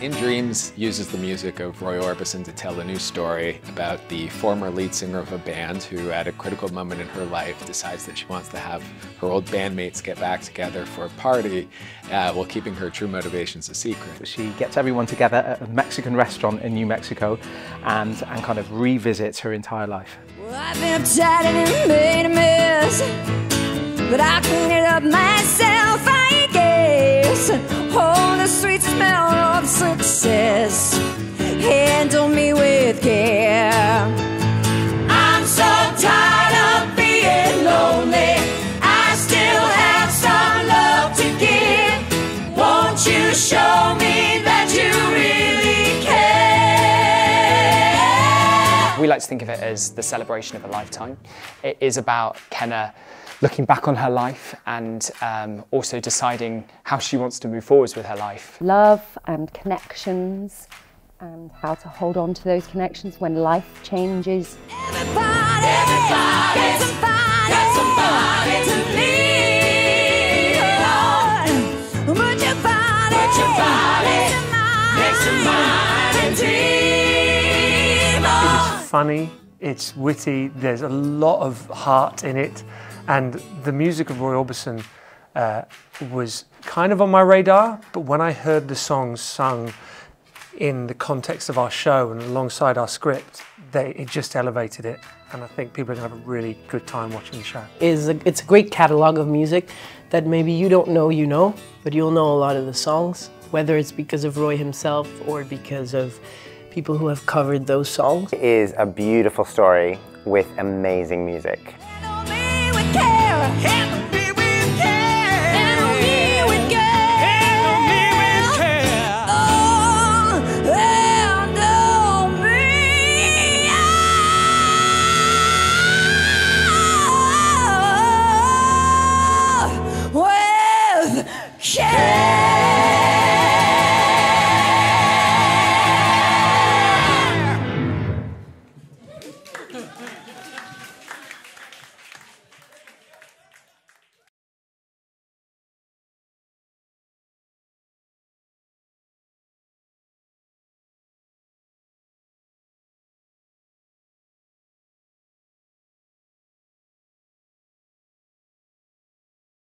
In Dreams uses the music of Roy Orbison to tell a new story about the former lead singer of a band who at a critical moment in her life decides that she wants to have her old bandmates get back together for a party uh, while keeping her true motivations a secret. She gets everyone together at a Mexican restaurant in New Mexico and, and kind of revisits her entire life. Well, with care. I'm so tired of being lonely. I still have some love to give. Won't you show me that you really care? We like to think of it as the celebration of a lifetime. It is about Kenna looking back on her life and um, also deciding how she wants to move forwards with her life. love and connections and how to hold on to those connections when life changes. Everybody, everybody, get somebody, get somebody to lean on. Put your body, put your body next to mine and dream on. It's funny, it's witty, there's a lot of heart in it, and the music of Roy Orbison uh, was kind of on my radar, but when I heard the songs sung in the context of our show and alongside our script, they, it just elevated it, and I think people are going to have a really good time watching the show. is a, it's a great catalog of music that maybe you don't know you know, but you'll know a lot of the songs, whether it's because of Roy himself or because of people who have covered those songs. It is a beautiful story with amazing music.